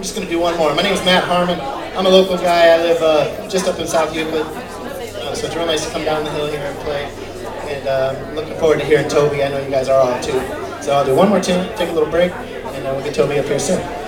I'm just going to do one more. My name is Matt Harmon. I'm a local guy. I live uh, just up in South Euclid. Uh, so it's real nice to come down the hill here and play. And uh, looking forward to hearing Tobi. I know you guys are all too. So I'll do one more tune, take a little break, and uh, we'll get Tobi up here soon.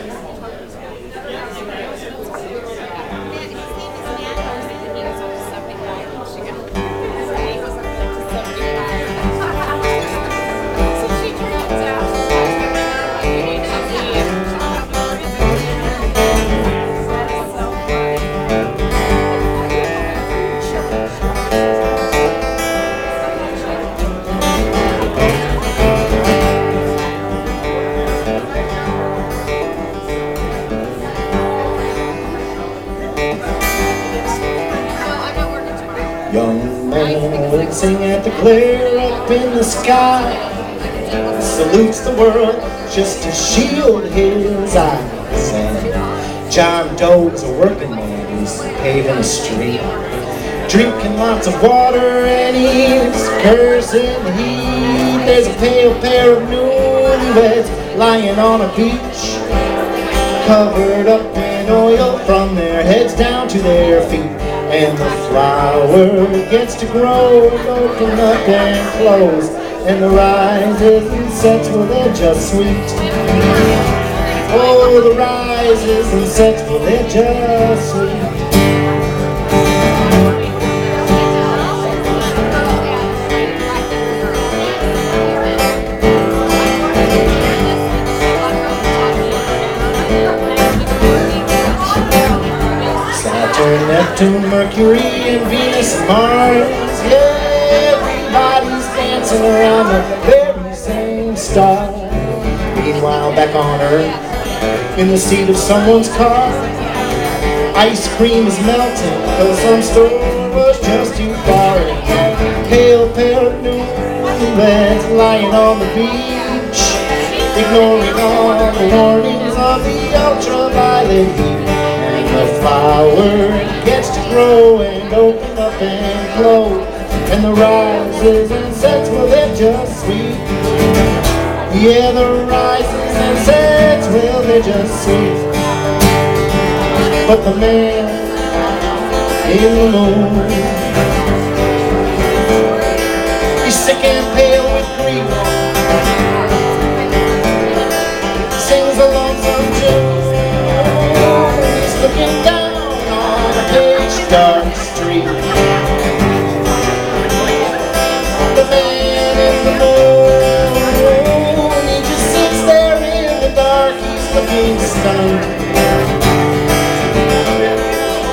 Young man wincing at the glare up in the sky. Salutes the world just to shield his eyes. And John Doe's a working man, he's paving a street. Drinking lots of water and he's cursing. Heat There's a pale pair of newlyweds lying on a beach Covered up in oil from their heads down to their feet and the flower gets to grow. Open up and close And the rises and sets, well they're just sweet. Oh, the rises and sets, well they're just sweet Neptune, Mercury, and Venus, and Mars. Yeah, everybody's dancing around the very same star. Meanwhile, back on Earth, in the seat of someone's car, ice cream is melting, cause some store was just too far. And pale of newlyweds lying on the beach, ignoring all the warnings of the ultraviolet heat the flower gets to and open up and close And the rises and sets, well they're just sweet. Yeah, the rises and sets, well they're just sweet. But the man in the moon He's sick and looking stunned.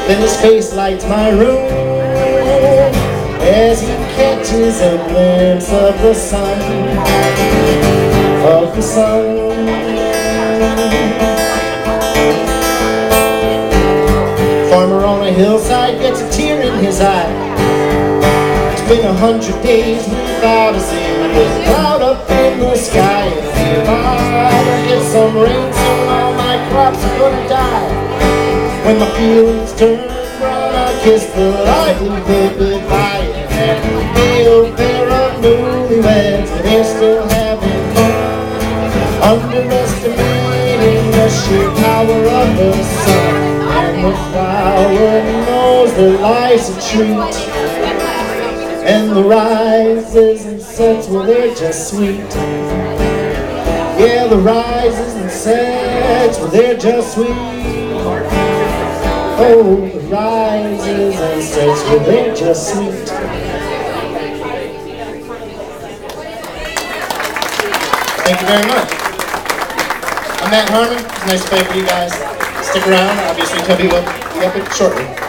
Then his face lights my room as he catches a glimpse of the sun, of the sun. Farmer on a hillside gets a tear in his eye. It's been a hundred days without a single cloud up in the sky. If I some rain gonna die. When my feelings turn brown, I kiss the livelihood goodbye. And the pale pair of newlyweds, they're still having fun, underestimating the sheer power of the sun. And the flower knows that life's a treat And the rises and sets, well they're just sweet Yeah, the rises and sets, well they're just sweet Oh, the rises and sets, well they're just sweet Thank you very much. I'm Matt Harmon. It's nice to play for you guys. Stick around. Obviously, Tobi will be up shortly.